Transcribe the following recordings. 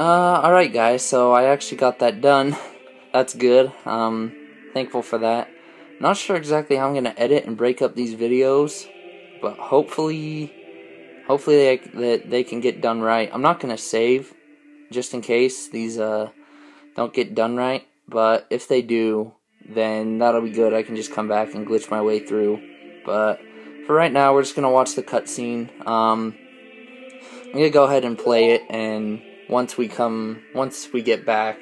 Uh, alright guys, so I actually got that done. That's good. Um, thankful for that. Not sure exactly how I'm gonna edit and break up these videos, but hopefully, hopefully they, that they can get done right. I'm not gonna save, just in case these, uh, don't get done right, but if they do, then that'll be good. I can just come back and glitch my way through. But for right now, we're just gonna watch the cutscene. Um, I'm gonna go ahead and play it, and once we come, once we get back,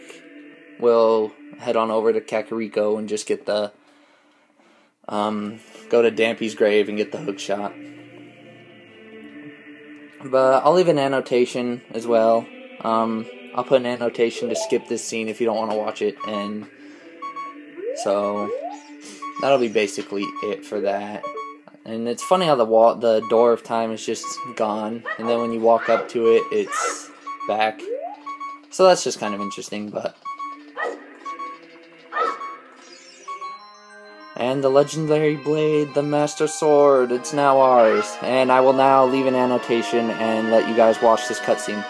we'll head on over to Kakariko and just get the, um, go to Dampy's grave and get the hook shot. But I'll leave an annotation as well. Um, I'll put an annotation to skip this scene if you don't want to watch it, and so that'll be basically it for that. And it's funny how the wall, the door of time is just gone, and then when you walk up to it, it's back. So that's just kind of interesting, but. And the legendary blade, the Master Sword, it's now ours. And I will now leave an annotation and let you guys watch this cutscene.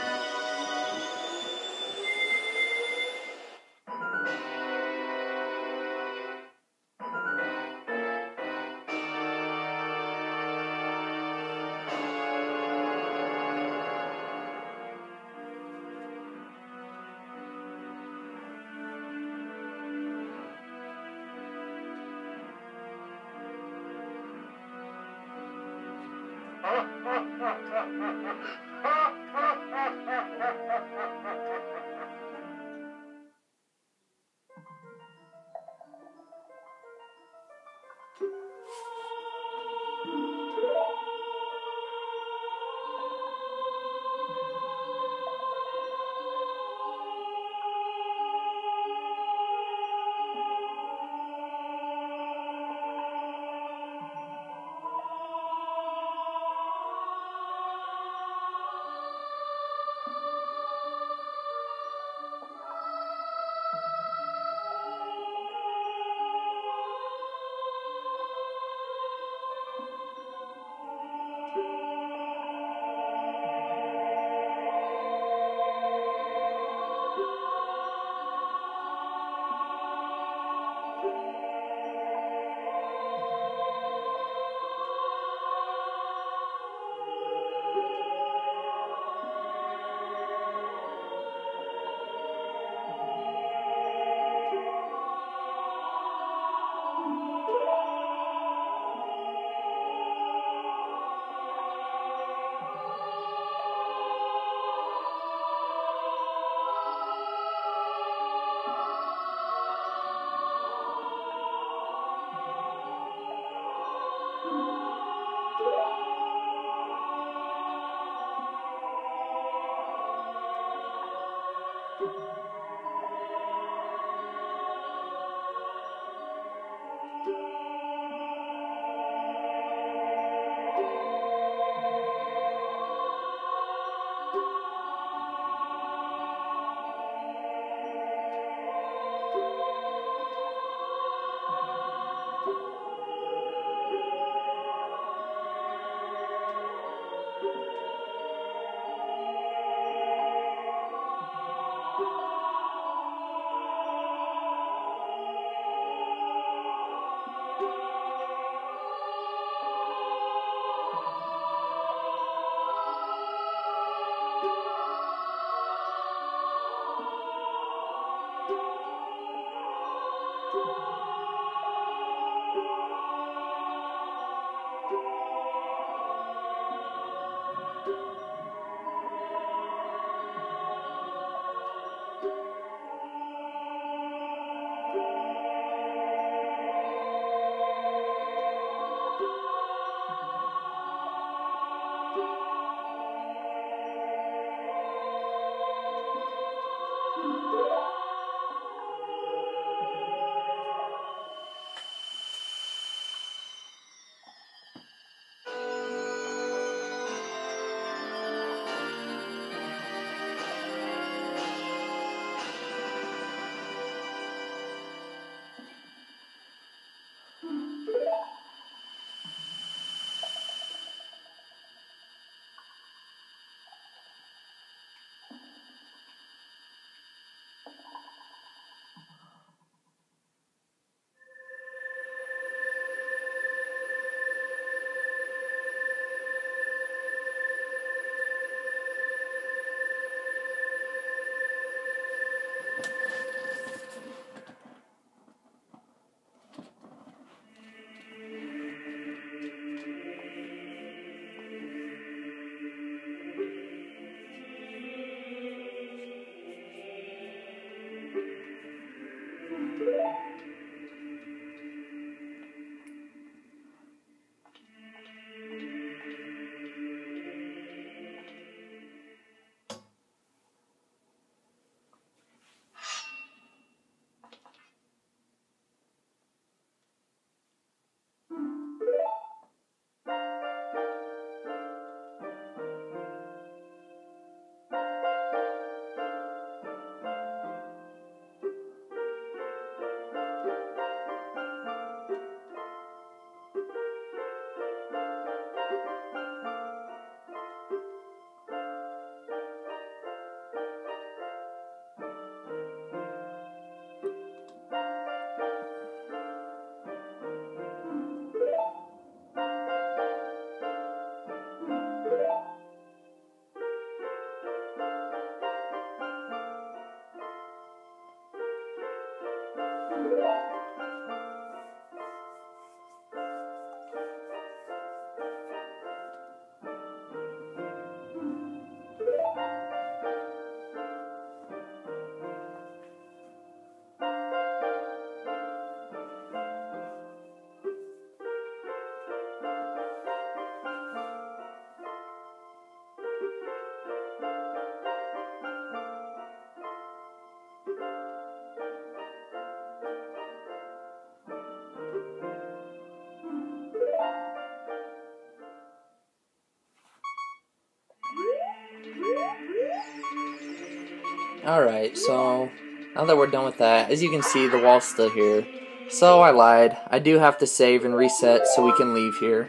Alright, so now that we're done with that, as you can see, the wall's still here. So I lied. I do have to save and reset so we can leave here.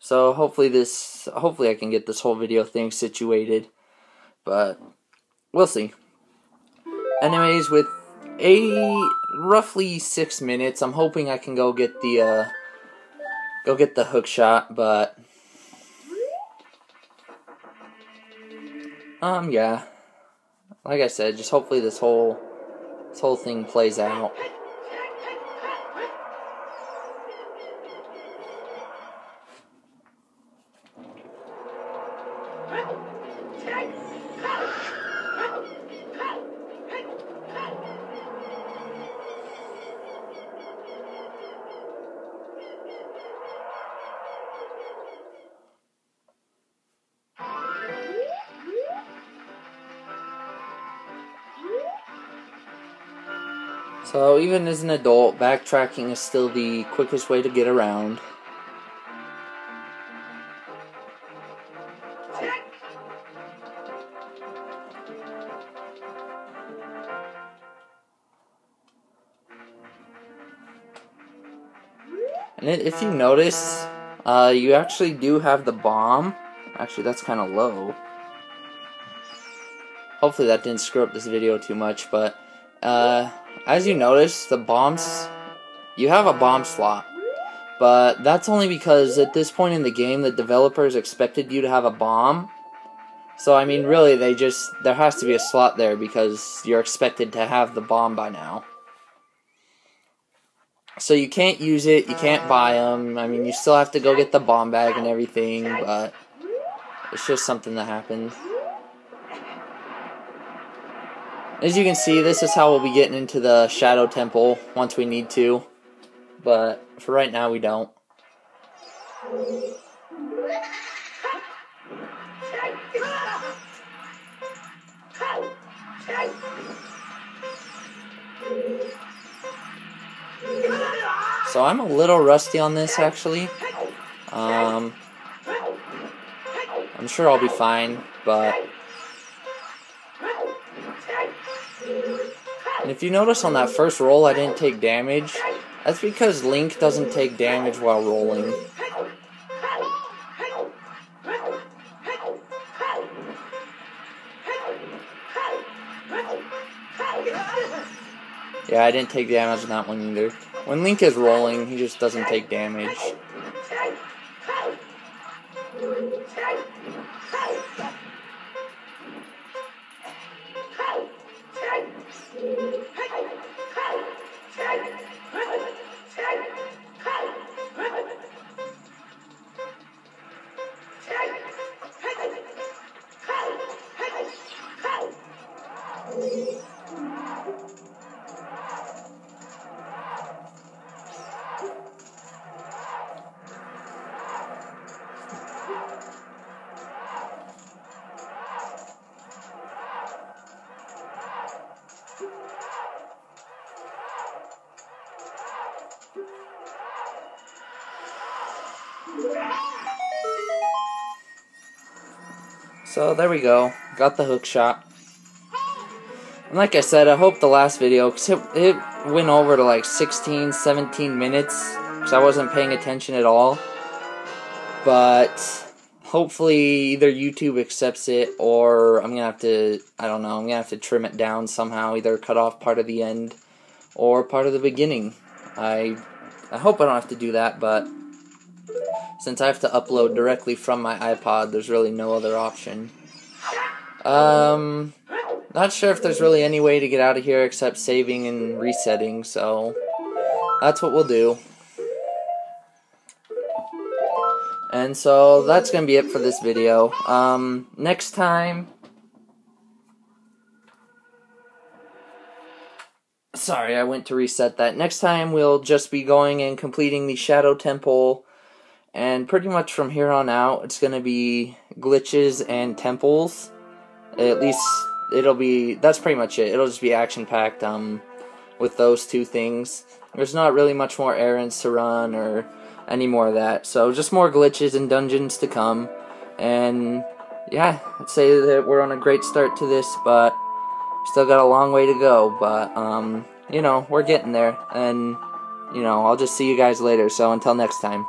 So hopefully this, hopefully I can get this whole video thing situated. But we'll see. Anyways, with a roughly six minutes, I'm hoping I can go get the uh, go get the hook shot, but Um, yeah. Like I said, just hopefully this whole this whole thing plays out. So even as an adult, backtracking is still the quickest way to get around. And if you notice, uh, you actually do have the bomb. Actually, that's kind of low. Hopefully that didn't screw up this video too much, but uh, as you notice, the bombs, you have a bomb slot. But that's only because at this point in the game, the developers expected you to have a bomb. So, I mean, really, they just, there has to be a slot there because you're expected to have the bomb by now. So you can't use it, you can't buy them. I mean, you still have to go get the bomb bag and everything, but it's just something that happened. As you can see, this is how we'll be getting into the Shadow Temple once we need to. But for right now, we don't. So I'm a little rusty on this, actually. Um, I'm sure I'll be fine, but And if you notice on that first roll I didn't take damage, that's because Link doesn't take damage while rolling. Yeah, I didn't take damage on that one either. When Link is rolling, he just doesn't take damage. So there we go. Got the hook shot. And like I said, I hope the last video, because it, it went over to like 16, 17 minutes, because I wasn't paying attention at all. But hopefully either YouTube accepts it or I'm gonna have to I don't know, I'm gonna have to trim it down somehow, either cut off part of the end or part of the beginning. I I hope I don't have to do that, but since I have to upload directly from my iPod, there's really no other option. Um Not sure if there's really any way to get out of here except saving and resetting, so that's what we'll do. And so that's going to be it for this video. Um, next time... Sorry, I went to reset that. Next time we'll just be going and completing the Shadow Temple. And pretty much from here on out, it's going to be glitches and temples. At least it'll be, that's pretty much it. It'll just be action-packed um, with those two things. There's not really much more errands to run or any more of that. So just more glitches and dungeons to come. And yeah, I'd say that we're on a great start to this, but still got a long way to go. But um, you know, we're getting there, and you know, I'll just see you guys later. So until next time.